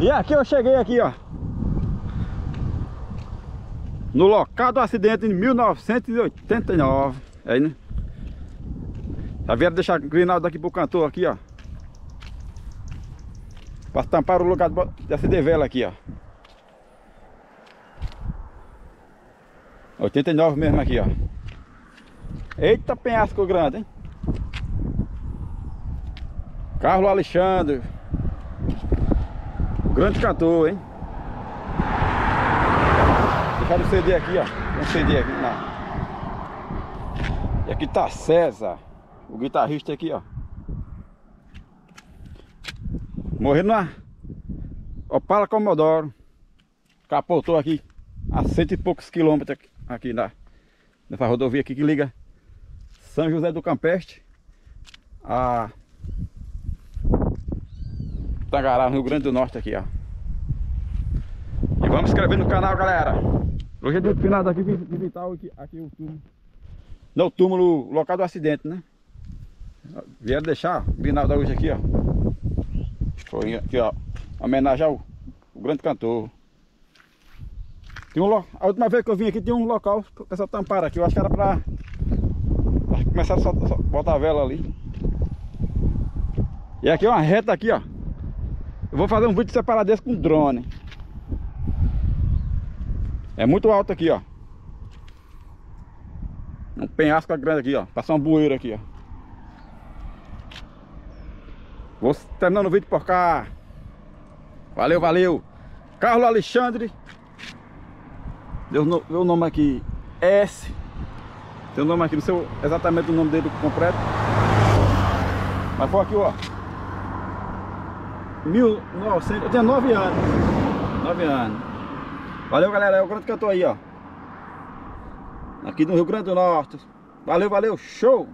E aqui eu cheguei aqui, ó. No local do acidente em 1989. Aí, né? Já vieram deixar grinado daqui pro cantor aqui, ó. Pra tampar o lugar dessa de vela aqui, ó. 89 mesmo aqui, ó. Eita penhasco grande, hein? Carlos Alexandre. Grande cantor, hein? Deixaram o CD aqui, ó. Um CD aqui, não. E aqui tá César. O guitarrista aqui, ó. Morrendo na Opala Comodoro. Capotou aqui a cento e poucos quilômetros aqui, aqui na, nessa rodovia aqui que liga São José do Campeste a Tangará, no Rio Grande do Norte aqui, ó. E vamos inscrever no canal, galera. Hoje é dia final daqui de visitar aqui, aqui o túmulo. Não, o túmulo, local do acidente, né? Vieram deixar o Grinaldo hoje aqui, ó. Foi aqui, ó. Homenagem ao, grande cantor. Tem um lo... A última vez que eu vim aqui tinha um local que o pessoal tamparam aqui. Eu acho que era pra. Começar a só, só botar a vela ali. E aqui é uma reta aqui, ó. Eu vou fazer um vídeo separado desse com drone. É muito alto aqui, ó. Um penhasco grande aqui, ó. Passou uma bueira aqui, ó. Vou terminando o vídeo por cá. Valeu, valeu. Carlos Alexandre. Deu o nome aqui. S. Tem o nome aqui, não sei exatamente o nome dele completo. Mas foi aqui, ó. 1900, eu tinha 9 anos. 9 anos. Valeu, galera. É o grande cantor aí, ó. Aqui no Rio Grande do Norte. Valeu, valeu. Show!